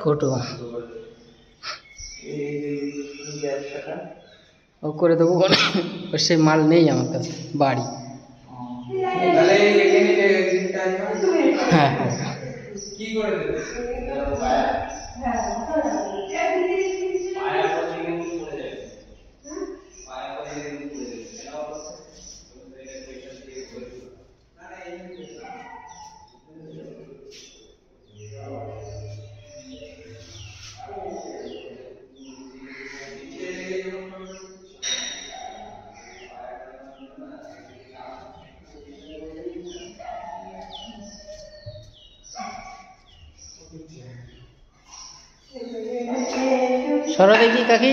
Photo ও করে দেবো সে মাল নেই আমার কাছে বাড়ি হ্যাঁ হ্যাঁ সরো দেখি কাকি?